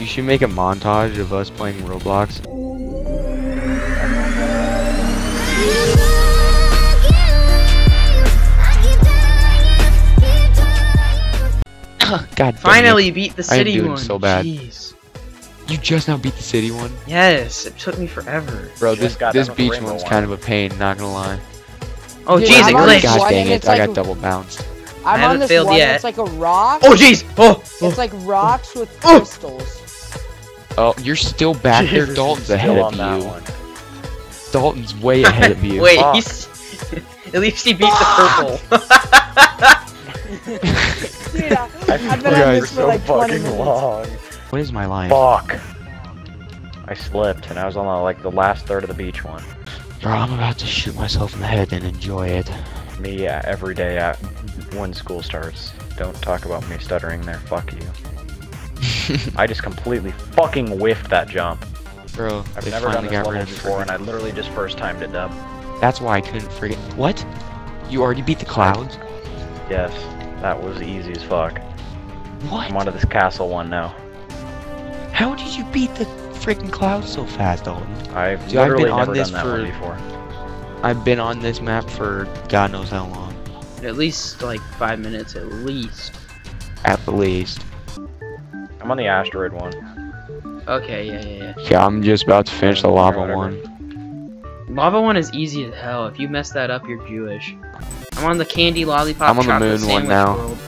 You should make a montage of us playing Roblox. God damn it. Finally beat the I am city doing one. so bad. Jeez. You just now beat the city one? Yes, it took me forever. Bro, Just this this done with the beach rainbow one's one. kind of a pain, not gonna lie. Oh Dude, jeez, I'm it glitched. God dang it, I got double bounced. I'm haven't on this failed one. yet. It's like a rock. Oh jeez. Oh. It's like rocks with Oh. crystals. Oh, you're still back there. Dalton's still ahead on of that you. one. Dalton's way ahead of you. Wait, Fuck. he's at least he beat the purple. Dude, I, I've been You on guys this are for so like 20 fucking minutes. long. What is my line? Fuck. I slipped and I was on the, like the last third of the beach one. Bro, I'm about to shoot myself in the head and enjoy it. Me uh, every day at when school starts. Don't talk about me stuttering there. Fuck you. I just completely fucking whiffed that jump. Bro, I've never done this level before, and I literally just first timed it, up. That's why I couldn't friggin- What? You already beat the clouds? Yes, that was easy as fuck. What? I'm onto this castle one now. How did you beat the freaking clouds so fast, Dalton? I've Dude, I've been literally on this done that for- one before. I've been on this map for God knows how long. At least like five minutes at least. At least. I'm on the asteroid one. Okay, yeah, yeah, yeah. Yeah, I'm just about to finish the lava Whatever. one. Lava one is easy as hell. If you mess that up, you're Jewish. I'm on the candy lollipop I'm on the moon one now. world.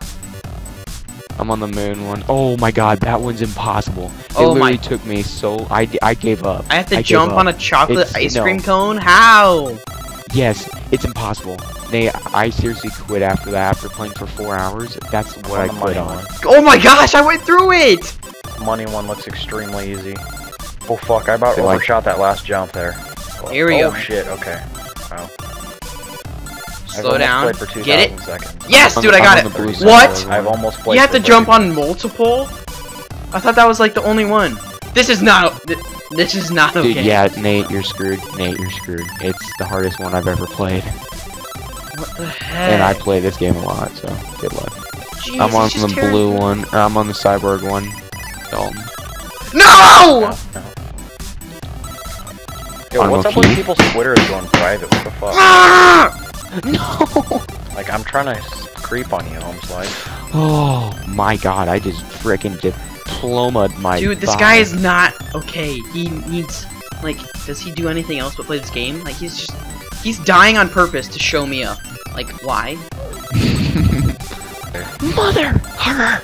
I'm on the moon one. Oh my god, that one's impossible. It Oh my- literally took me so... I, I gave up. I have to I jump on a chocolate It's- ice no. cream cone? How? Yes, it's impossible. Nay, I seriously quit after that, after playing for four hours. That's what I on the quit on. one. Oh my gosh, I went through it! Money one looks extremely easy. Oh fuck, I about Feel like- overshot that last jump there. Here we oh, go. Oh shit, okay. Wow. Slow down. Played for Get it? Seconds. Yes, I'm- dude, I I'm got it. the blue side What? I've almost played You have to jump on multiple? I thought that was like the only one. This is not. th- This is not okay. Dude, yeah, Nate, you're screwed. Nate, you're screwed. It's the hardest one I've ever played. What the heck? And I play this game a lot, so good luck. Jeez, I'm on the tearing blue one. Or I'm on the cyborg one. Dalton. No! Yo, I'm what's up okay. with people's Twitters going private? What the fuck? Ah! No! Like, I'm trying to creep on you, Homeslide. Oh my god, I just freaking diplomaed my Dude, this thigh. guy is not okay. He needs like does he do anything else but play this game? Like he's just he's dying on purpose to show me up. Like why? Mother! Horror!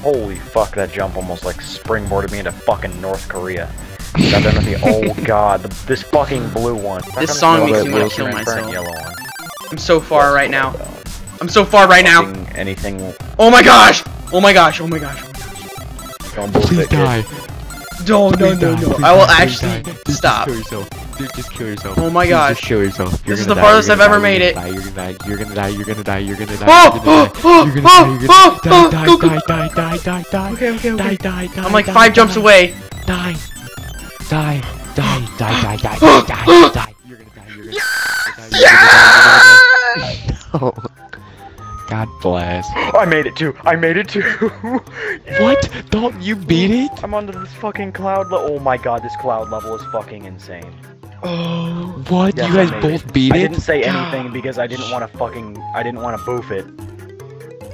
Holy fuck, that jump almost like springboarded me into fucking North Korea. Got done with the, oh god, the, this fucking blue one. This on the song makes me wanna kill transparent myself. Yellow one. I'm so far right now. I'm so far right now. Anything, Oh my gosh! Oh my gosh! Oh my gosh! Don't Please die. No, no, no, no. I will actually stop. Just kill yourself. Dude, just kill yourself. Oh my gosh. Just kill yourself. You're this is the farthest I've ever made it. You're gonna die. You're gonna die. You're gonna die. You're gonna die. You're gonna die. Oh, oh, You're gonna die. You're gonna die. Oh, die, die, die, die, die. Okay, okay, okay. Die, die, die. I'm like five jumps away. Die. Die. Die, die, die, die, die, die, die. God bless. I made it too. I made it too. What? Don't you beat it? I'm under this fucking cloud level. Oh my god, this cloud level is fucking insane. Oh. What? Yes, you guys both it. beat it? I didn't say anything because I didn't want to fucking. I didn't want to boof it.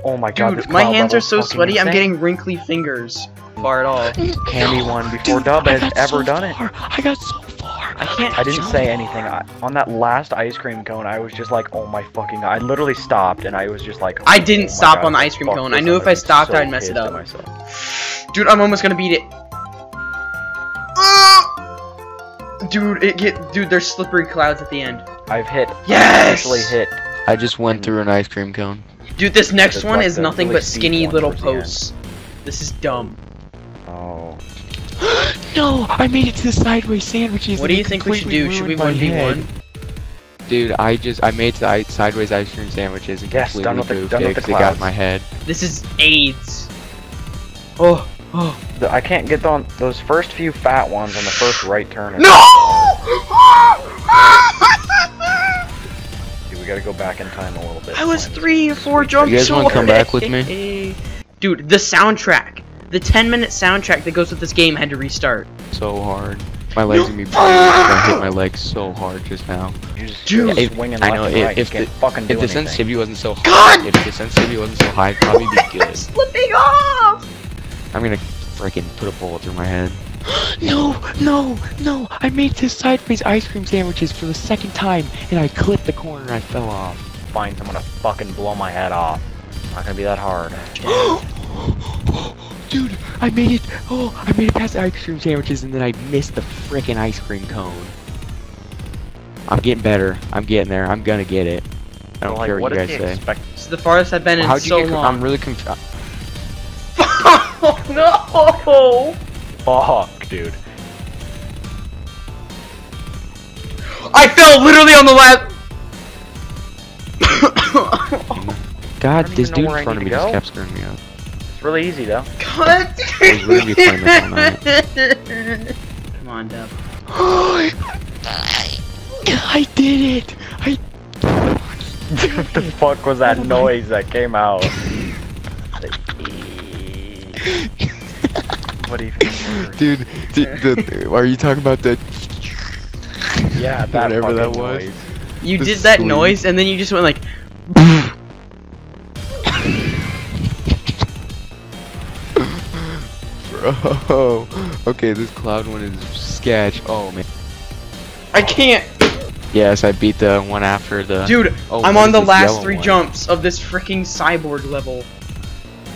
Oh my god, this Dude, my cloud hands are so fucking sweaty. I'm getting wrinkly fingers. Far at all. Candy one before Dub I has ever so done it. I got so far. I can't. I didn't jump. say anything. I, on that last ice cream cone, I was just like, oh my fucking. I literally stopped and I was just like, I didn't oh stop God, on the ice cream cone. I knew if I stopped, so I'd mess it up. myself. Dude, I'm almost gonna beat it. Dude, it get dude. There's slippery clouds at the end. I've hit. Yes! I've officially hit. I just went through an ice cream cone. Dude, this next one is nothing really but skinny little towards the end. posts. This is dumb. No, I made it to the sideways sandwiches. What do you think we should do? Should we ruined 1v1? Dude, I just I made the sideways ice cream sandwiches and Yes, completely done with the- goofed done it with the 'cause they got in my head. This is AIDS. Oh, oh. The- I can't get on those first few fat ones on the first right turn. No! Dude, we gotta go back in time a little bit. I was three or four jumps You guys wanna come back with me? Dude, the soundtrack The 10 minute soundtrack that goes with this game had to restart. So hard. My legs gonna be bleeding. I hit my legs so hard just now. You're just, Dude. you're If- swinging I left know, if- right. if can't the- fucking do If the sensitivity wasn't so high, God! if the sensitivity wasn't so high, it'd probably be good. Slipping off! I'm gonna freaking put a bullet through my head. no, no, no! I made this sideways ice cream sandwiches for the second time, and I clipped the corner and I fell off. Find someone to fucking blow my head off. Not gonna be that hard. Dude, I made it! Oh, I made it past the ice cream sandwiches, and then I missed the freaking ice cream cone. I'm getting better. I'm getting there. I'm gonna get it. I don't like, care what, what you guys say. expect? This is the farthest I've been in so get? long. I'm really confused. oh no! Fuck, dude. I fell literally on the left. God, this dude in front of me just kept screwing me up. It's really easy though. God. was literally playing this all night. Come on, Dub. I did it! I what the fuck was that noise that came out? what even? Dude, the, the, are you talking about the Yeah, that whatever that fucking was? noise. You The did that sweet. noise and then you just went like. Bro, okay, this cloud one is sketch. Oh man. I can't, Yes, I beat the one after the. dude. Oh, I'm on the last three one? jumps of this freaking cyborg level.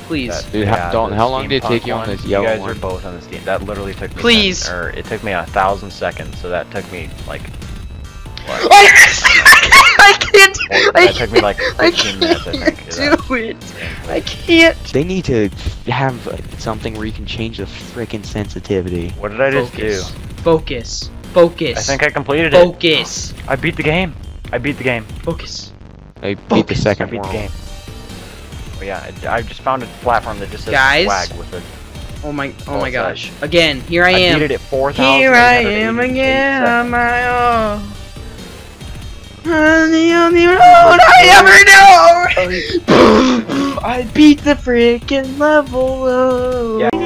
Please, That- Dude, how- yeah, Dalton, the how long did it take you on this yellow one? You guys one? are both on the steam. That literally took me. Please. Or it took me a thousand seconds. So that took me like. What? I can't. I can't! that took me like I 15 minutes, I can't think. is that do it. I can't. They need to have uh, something where you can change the freaking sensitivity. What did I just Focus. do? Focus. Focus. I think I completed it. Focus. I beat the game. I beat the game. Focus. I beat Focus. the I second beat the world. game. Oh yeah, I, I just found a platform that just says Guys? swag with it. Oh my. Oh my gosh. Again, here I I am. beat it at 4,000. Here I am again on my own. On the only road I ever know. Oh, I beat the freaking level. Yeah.